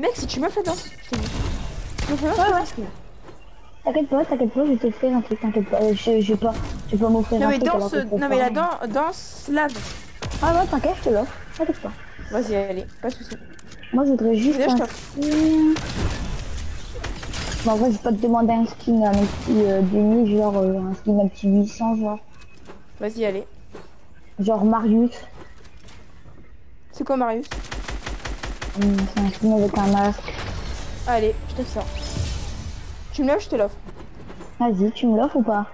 Mec, si tu me fais danse, je t'ai dit. Fais danse, Ouais, je te ouais. T'inquiète pas, t'inquiète pas, je vais t'offrir un truc, t'inquiète pas. Euh, Je, je vais pas, je vais pas m'offrir Non un mais truc. danse, que je peux non pas. mais la danse, danse slave. Ah non, t'inquiète, je te l'offre. T'inquiète pas. Vas-y, allez, pas de soucis. Moi, je voudrais juste Là, un. Bon, en vrai, je vais pas te demander un skin à mes petits euh, demi, genre euh, un skin à petit 800, genre. Vas-y, allez. Genre Marius. C'est quoi Marius? C'est un skin avec un masque. Allez, je te ça. Tu me l'offres, je te l'offre. Vas-y, tu me l'offres ou pas?